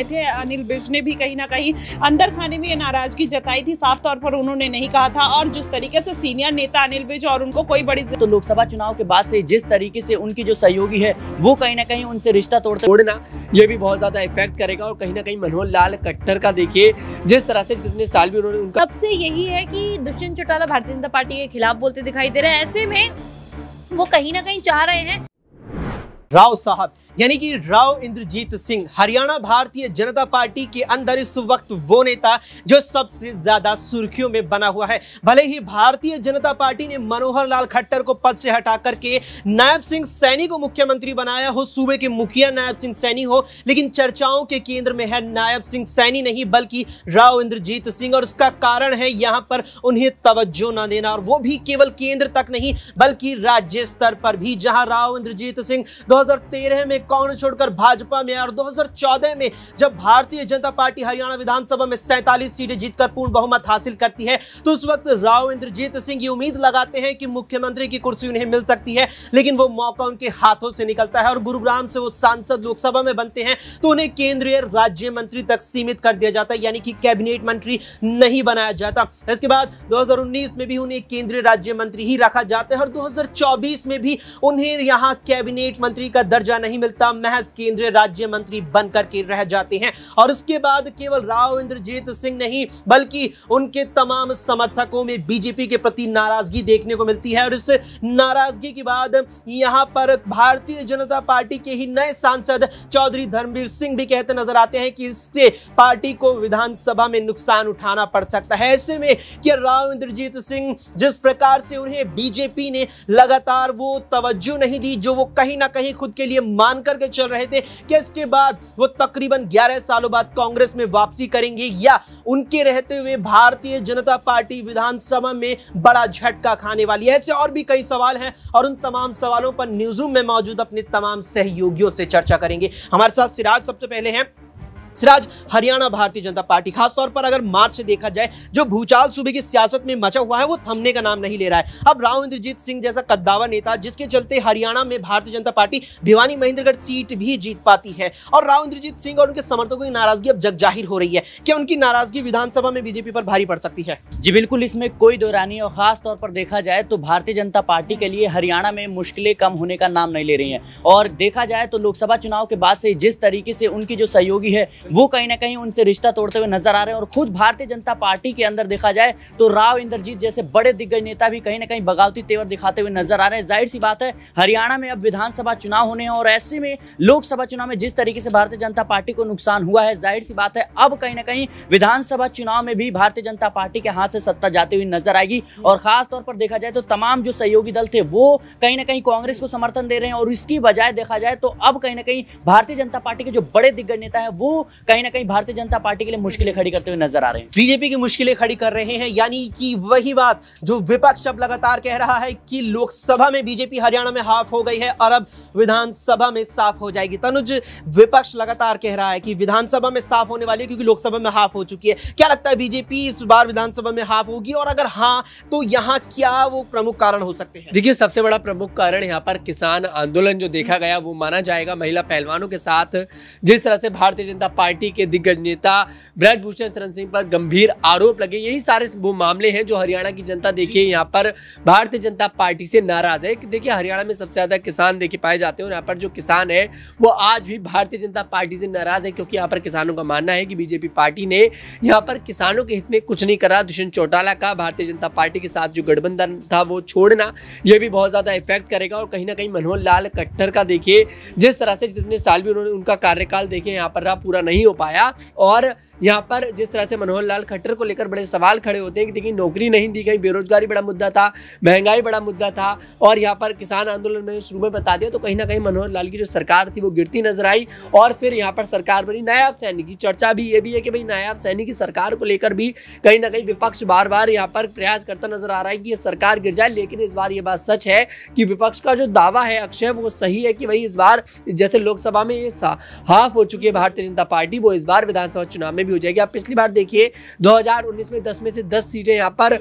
आए थे अनिल विज ने भी कहीं ना कहीं अंदर खाने में ये नाराज़गी जताई थी। साफ़ तौर पर उन्होंने नहीं कहा था और जिस तरीके से सीनियर नेता अनिल विज और उनको कोई बड़ी तो लोकसभा चुनाव के बाद से जिस तरीके से उनकी जो सहयोगी है वो कहीं ना कहीं उनसे रिश्ता तोड़ते तोड़ना ये भी बहुत ज़्यादा इफ़ेक्ट करेगा और कहीं ना कहीं मनोहर लाल खट्टर का देखिए जिस तरह से जितने साल भी उन्होंने उनका तब से यही है कि दुष्यंत चौटाला भारतीय जनता पार्टी के खिलाफ बोलते दिखाई दे रहे हैं। ऐसे में वो कहीं ना कहीं चाह रहे हैं राव साहब, यानी कि राव इंद्रजीत सिंह, हरियाणा भारतीय जनता पार्टी के अंदर इस वक्त वो नेता जो सबसे ज़्यादा सुर्खियों में बना हुआ है। भले ही भारतीय जनता पार्टी ने मनोहर लाल खट्टर को पद से हटा करके नायब सिंह सैनी को मुख्यमंत्री बनाया हो, सूबे के मुखिया नायब सिंह सैनी हो, लेकिन चर्चाओं के केंद्र में है नायब सिंह सैनी नहीं, बल्कि राव इंद्रजीत सिंह, और उसका कारण है यहाँ पर उन्हें तवज्जो न देना, और वो भी केवल केंद्र तक नहीं, बल्कि राज्य स्तर पर भी। जहाँ राव इंद्रजीत सिंह 2013 में कांग्रेस छोड़कर भाजपा में और 2014 में जब भारतीय जनता पार्टी हरियाणा विधानसभा में सैंतालीस सीटें जीतकर पूर्ण बहुमत हासिल करती है तो उस वक्त राव इंद्रजीत सिंह ये उम्मीद लगाते हैं कि मुख्यमंत्री की कुर्सी उन्हें मिल सकती है, लेकिन वो मौका उनके हाथों से निकलता है और गुरुग्राम से वो सांसद लोकसभा में बनते हैं तो उन्हें केंद्रीय राज्य मंत्री तक सीमित कर दिया जाता है, यानी कि कैबिनेट मंत्री नहीं बनाया जाता। इसके बाद 2019 में भी उन्हें केंद्रीय राज्य मंत्री ही रखा जाता है और 2024 में भी उन्हें यहाँ कैबिनेट मंत्री का दर्जा नहीं मिलता, महज केंद्रीय राज्य मंत्री बनकर के रह जाते हैं। और उसके बाद केवल राव इंद्रजीत सिंह नहीं, बल्कि उनके तमाम समर्थकों में बीजेपी के प्रति नाराज़गी देखने को मिलती है। और इस नाराज़गी के बाद यहाँ पर भारतीय जनता पार्टी के ही नए सांसद चौधरी धर्मवीर सिंह भी कहते नज़र आते हैं कि इससे पार्टी को विधानसभा में नुकसान उठाना पड़ सकता है। ऐसे में कि राव इंद्रजीत सिंह जिस प्रकार से उन्हें बीजेपी ने लगातार वो तवज्जो नहीं दी, जो वो कहीं ना कहीं खुद के लिए मान करके चल रहे थे कि इसके बाद वो तकरीबन 11 सालों बाद कांग्रेस में वापसी करेंगे या उनके रहते हुए भारतीय जनता पार्टी विधानसभा में बड़ा झटका खाने वाली है। ऐसे और भी कई सवाल हैं और उन तमाम सवालों पर न्यूज़ रूम में मौजूद अपने तमाम सहयोगियों से चर्चा करेंगे। हमारे साथ सिराज सबसे पहले हैं। सिराज, हरियाणा भारतीय जनता पार्टी, खासतौर पर अगर मार्च से देखा जाए, जो भूचाल सूबे की सियासत में मचा हुआ है, वो थमने का नाम नहीं ले रहा है। अब राव इंद्रजीत सिंह जैसा कद्दावर नेता, जिसके चलते हरियाणा में भारतीय जनता पार्टी, भिवानी महेंद्रगढ़ सीट भी जीत पाती है। और राव इंद्रजीत सिंह और उनके समर्थकों की नाराज़गी अब जग ज़ाहिर हो रही है। क्या उनकी नाराज़गी विधानसभा में बीजेपी पर भारी पड़ सकती है? जी बिल्कुल, इसमें कोई दो रानी और खासतौर पर देखा जाए तो भारतीय जनता पार्टी के लिए हरियाणा में मुश्किलें कम होने का नाम नहीं ले रही हैं। और देखा जाए तो लोकसभा चुनाव के बाद से जिस तरीके से उनकी जो सहयोगी है वो कहीं ना कहीं उनसे रिश्ता तोड़ते हुए नज़र आ रहे हैं और खुद भारतीय जनता पार्टी के अंदर देखा जाए तो राव इंद्रजीत जैसे बड़े दिग्गज नेता भी कहीं ना कहीं बगावती तेवर दिखाते हुए नज़र आ रहे हैं। ज़ाहिर सी बात है, हरियाणा में अब विधानसभा चुनाव होने हैं और ऐसे में लोकसभा चुनाव में जिस तरीके से भारतीय जनता पार्टी को नुकसान हुआ है, ज़ाहिर सी बात है, अब कहीं ना कहीं विधानसभा चुनाव में भी भारतीय जनता पार्टी के हाथ से सत्ता जाती हुई नज़र आएगी। और खासतौर पर देखा जाए तो तमाम जो सहयोगी दल थे, वो कहीं ना कहीं कांग्रेस को समर्थन दे रहे हैं और इसकी बजाय देखा जाए तो अब कहीं ना कहीं भारतीय जनता पार्टी के जो बड़े दिग्गज नेता है, वो कहीं ना कहीं भारतीय जनता पार्टी के लिए मुश्किलें खड़ी करते हुए नज़र आ रहे हैं। बीजेपी की मुश्किलें खड़ी कर रहे हैं यानी कि वही बात जो विपक्ष अब लगातार कह रहा है कि लोकसभा में बीजेपी हरियाणा में हाफ़ हो गई है और अब विधानसभा में साफ़ हो जाएगी। तनुज विपक्ष लगातार कह रहा है कि विधानसभा में साफ़ होने वाली है क्योंकि लोकसभा में हाफ़ हो चुकी है। क्या लगता है बीजेपी इस बार विधानसभा में हाफ़ होगी? और अगर हाँ तो यहाँ क्या वो प्रमुख कारण हो सकते हैं? देखिए सबसे बड़ा प्रमुख कारण यहाँ पर किसान आंदोलन जो देखा गया वो माना जाएगा महिला पहलवानों के साथ। जिस तरह से भारतीय जनता पार्टी के दिग्गज नेता ब्रजभूषण शरण सिंह पर गंभीर आरोप लगे। यही सारे वो मामले हैं जो हरियाणा की जनता देखिए, यहाँ पर भारतीय जनता पार्टी से नाराज़ है। देखिए, हरियाणा में सबसे ज़्यादा किसान देखे पाए जाते हैं और यहाँ पर जो किसान है, वो आज भी भारतीय जनता पार्टी से नाराज़ है क्योंकि यहाँ पर किसानों का मानना है कि बीजेपी पार्टी ने यहाँ पर किसानों के हित में कुछ नहीं करा। दुष्यंत चौटाला का भारतीय जनता पार्टी के साथ जो गठबंधन था, वो छोड़ना ये भी बहुत ज़्यादा इफ़ेक्ट करेगा और कहीं ना कहीं मनोहर लाल खट्टर का देखिए, जिस तरह से जितने साल भी उन्होंने उनका कार्यकाल देखे, यहाँ पर रहा पूरा नहीं हो पाया। और यहाँ पर जिस तरह से मनोहर लाल खट्टर को लेकर बड़े सवाल खड़े होते हैं कि देखिए, नौकरी नहीं दी गई, बेरोजगारी बड़ा मुद्दा था, महँगाई बड़ा मुद्दा था, और यहाँ पर किसान आंदोलन मैंने शुरू में बता दिया तो कहीं ना कहीं मनोहर लाल की जो सरकार थी वो गिरती नज़र आई, और फिर यहाँ पर सरकार बनी नायाब सैनी की चर्चा भी ये भी है कि भाई नायाब सैनी की सरकार को लेकर भी कहीं ना कहीं विपक्ष बार बार यहाँ पर प्रयास करता नज़र आ रहा है कि ये सरकार गिर जाए, लेकिन इस बार ये बात सच है कि विपक्ष का जो दावा है, अक्षय, वो सही है कि भाई इस बार जैसे लोकसभा में ये हाफ़ हो चुकी है भारतीय जनता पार्टी। वो इस बार विधानसभा चुनाव में भी हो जाएगी। आप पिछली बार देखिए 2019 में 10 में से 10 सीटें यहाँ पर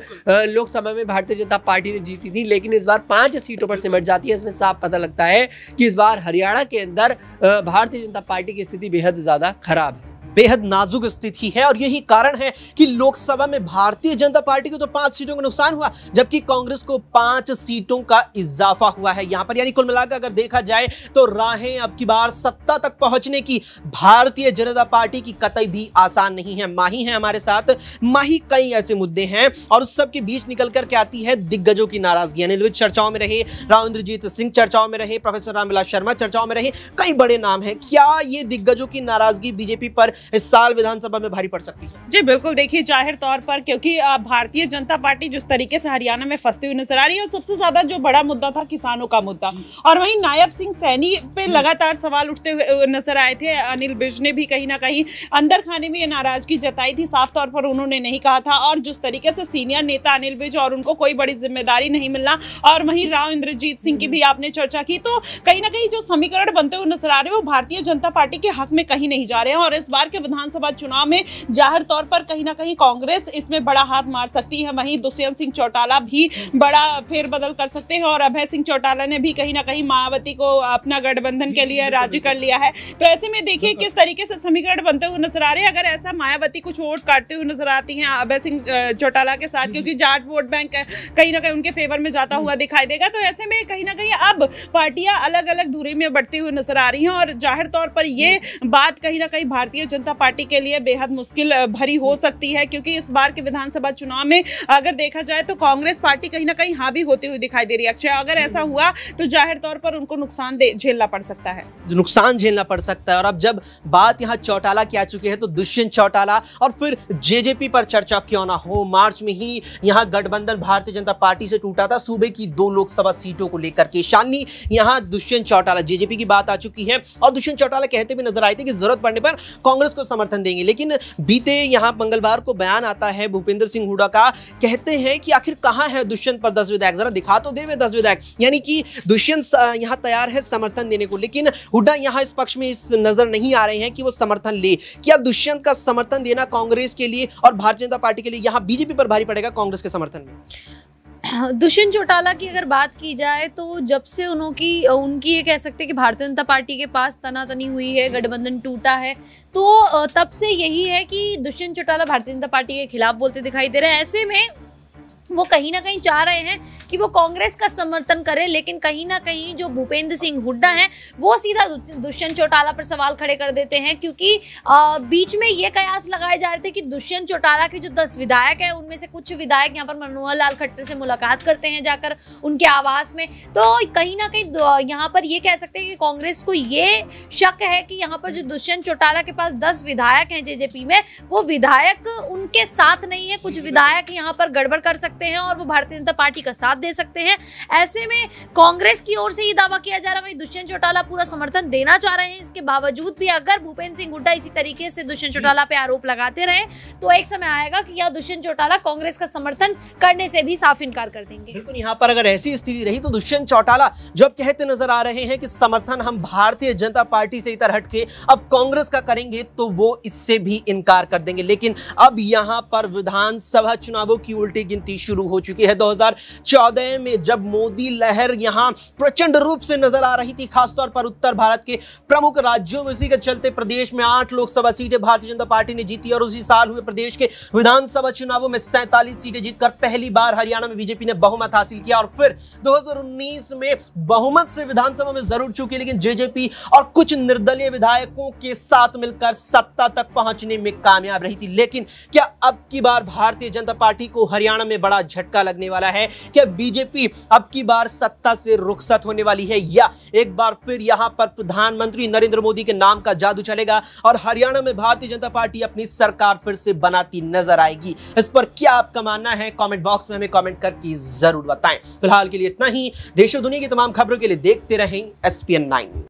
लोकसभा में भारतीय जनता पार्टी ने जीती थी, लेकिन इस बार पाँच सीटों पर सिमट जाती है। इसमें साफ़ पता लगता है कि इस बार हरियाणा के अंदर भारतीय जनता पार्टी की स्थिति बेहद ज़्यादा खराब है। बेहद नाजुक स्थिति है और यही कारण है कि लोकसभा में भारतीय जनता पार्टी को तो पाँच सीटों का नुकसान हुआ, जबकि कांग्रेस को पाँच सीटों का इजाफा हुआ है। यहाँ पर यानी कुल मिलाकर अगर देखा जाए तो राहें अब की बार सत्ता तक पहुँचने की भारतीय जनता पार्टी की कतई भी आसान नहीं है। माही है हमारे साथ। माही कई ऐसे मुद्दे हैं और उस सबके बीच निकल कर के आती है? दिग्गजों की नाराज़गी। अनिल चर्चाओं में रहे राव इंद्रजीत सिंह चर्चाओं में रहे, प्रोफेसर रामविलास शर्मा चर्चाओं में रहे, कई बड़े नाम है। क्या ये दिग्गजों की नाराज़गी बीजेपी पर इस साल विधानसभा में भारी पड़ सकती है। जी बिल्कुल। देखिए ज़ाहिर तौर पर क्योंकि भारतीय जनता पार्टी जिस तरीके से हरियाणा में फंसती हुई नज़र आ रही है और सबसे ज़्यादा जो बड़ा मुद्दा था किसानों का मुद्दा। और वहीं नायब सिंह सैनी पे लगातार सवाल उठते हुए नज़र आए थे। अनिल विज ने भी कहीं ना कहीं अंदर खाने में ये नाराज़गी जताई थी। साफ़ तौर पर उन्होंने नहीं कहा था। और जिस तरीके से सीनियर नेता अनिल विज और उनको कोई बड़ी ज़िम्मेदारी नहीं मिलना और वहीं राव इंद्रजीत सिंह की भी आपने चर्चा की तो कहीं ना कहीं जो समीकरण बनते हुए नज़र आ रहे हैं वो भारतीय जनता पार्टी के हक में कहीं नहीं जा रहे हैं। और इस बार के विधानसभा चुनाव में ज़ाहिर तौर पर कहीं ना कहीं कांग्रेस इसमें बड़ा हाथ मार सकती है। वहीं दुष्यंत सिंह चौटाला भी बड़ा फेरबदल कर सकते हैं और अभय सिंह चौटाला ने भी कहीं ना कहीं मायावती को अपना गठबंधन के लिए राज़ी कर लिया है। तो ऐसे में देखिए किस तरीके से समीकरण बनते हुए नज़र आ रहे हैं। अगर ऐसा मायावती कुछ वोट काटते हुए नज़र आती हैं अभय सिंह चौटाला के साथ क्योंकि जाट वोट बैंक कहीं ना कहीं उनके फेवर में जाता हुआ दिखाई देगा। तो ऐसे में कहीं ना कहीं अब पार्टियाँ अलग अलग धुरी में बढ़ती हुई नज़र आ रही हैं और ज़ाहिर तौर पर ये बात कहीं ना कहीं भारतीय जनता पार्टी के लिए बेहद मुश्किल भरी हो सकती है, क्योंकि इस बार के विधानसभा चुनाव में अगर देखा जाए तो कांग्रेस पार्टी कहीं ना कहीं हावी होती हुई दिखाई दे रही है। अक्षय, अगर ऐसा हुआ तो ज़ाहिर तौर पर उनको नुकसान झेलना पड़ सकता है। नुकसान झेलना पड़ सकता है। और अब जब बात यहाँ चौटाला की आ चुकी है तो दुष्यंत चौटाला और फिर जेजेपी पर चर्चा क्यों ना हो? मार्च में ही यहाँ गठबंधन भारतीय जनता पार्टी से टूटा था। सूबे की दो लोकसभा सीटों को लेकर के शानी यहाँ दुष्यंत चौटाला, जेजेपी की बात आ चुकी है। और दुष्यंत चौटाला कहते भी नज़र आए थे कि ज़रूरत पड़ने पर कांग्रेस को समर्थन देंगे। लेकिन बीते यहाँ मंगलवार को बयान आता है भूपेंद्र सिंह हुडा का, कहते हैं कि आखिर कहाँ है दुष्यंत पर दस विधायक? जरा दिखा तो दे वे दस विधायक। यानी कि दुष्यंत यहाँ तैयार है समर्थन देने को, लेकिन हुड्डा यहाँ इस पक्ष में इस नज़र नहीं आ रहे हैं कि वो समर्थन ले। क्या दुष्यंत का समर्थन देना कांग्रेस के लिए और भारतीय जनता पार्टी के लिए यहाँ बीजेपी पर भारी पड़ेगा कांग्रेस के समर्थन में? दुष्यंत चौटाला की अगर बात की जाए तो जब से उनकी उनकी ये कह सकते हैं कि भारतीय जनता पार्टी के पास तनातनी हुई है, गठबंधन टूटा है तो तब से यही है कि दुष्यंत चौटाला भारतीय जनता पार्टी के खिलाफ बोलते दिखाई दे रहे हैं। ऐसे में वो कहीं ना कहीं चाह रहे हैं कि वो कांग्रेस का समर्थन करें लेकिन कहीं ना कहीं जो भूपेंद्र सिंह हुड्डा हैं वो सीधा दुष्यंत चौटाला पर सवाल खड़े कर देते हैं क्योंकि अ, बीच में ये कयास लगाए जा रहे थे कि दुष्यंत चौटाला के जो दस विधायक हैं उनमें से कुछ विधायक यहाँ पर मनोहर लाल खट्टर से मुलाकात करते हैं जाकर उनके आवास में। तो कहीं ना कहीं यहाँ पर ये कह सकते हैं कि कांग्रेस को ये शक है कि यहाँ पर जो दुष्यंत चौटाला के पास दस विधायक हैं जेजेपी में वो विधायक उनके साथ नहीं है कुछ विधायक यहाँ पर गड़बड़ कर सकते हैं और वो भारतीय जनता पार्टी का साथ दे सकते हैं। ऐसे में कांग्रेस की ओर से ये दावा किया जा रहा है दुष्यंत चौटाला पूरा समर्थन देना चाह रहे हैं। इसके बावजूद भी अगर भूपेंद्र सिंह हुड्डा इसी तरीके से दुष्यंत चौटाला पे आरोप लगाते रहे तो एक समय आएगा कि यह दुष्यंत चौटाला कांग्रेस का समर्थन करने से भी साफ़ इनकार कर देंगे। बिल्कुल, यहाँ पर अगर ऐसी स्थिति रही तो दुष्यंत चौटाला जब कहते नज़र आ रहे हैं कि समर्थन हम भारतीय जनता पार्टी से इतर हटके अब कांग्रेस का करेंगे तो वो इससे भी इनकार कर देंगे। लेकिन अब यहाँ पर विधानसभा चुनावों की उल्टी गिनती शुरू हो चुकी है 2014 में, जब मोदी लहर यहाँ प्रचंड रूप से नज़र आ रही थी, खासतौर पर उत्तर भारत के प्रमुख राज्यों में इसी के चलते प्रदेश में आठ लोकसभा सीटें भारतीय जनता पार्टी ने जीती और उसी साल हुए प्रदेश के विधानसभा चुनावों में सैंतालीस सीटें जीतकर पहली बार हरियाणा में बीजेपी ने बहुमत हासिल किया। और फिर 2019 में बहुमत से विधानसभा में ज़रूर चुकी, लेकिन जेजेपी और कुछ निर्दलीय विधायकों के साथ मिलकर सत्ता तक पहुँचने में कामयाब रही थी। लेकिन क्या अब की बार भारतीय जनता पार्टी को हरियाणा में बड़ा झटका लगने वाला है क्या बीजेपी अब की बार सत्ता से रुखसत होने वाली है? या एक बार फिर यहाँ पर प्रधानमंत्री नरेंद्र मोदी के नाम का जादू चलेगा और हरियाणा में भारतीय जनता पार्टी अपनी सरकार फिर से बनाती नज़र आएगी? इस पर क्या आपका मानना है? कॉमेंट बॉक्स में हमें कॉमेंट करके ज़रूर बताएँ। फ़िलहाल के लिए इतना ही। देश और दुनिया की तमाम खबरों के लिए देखते रहें एस पी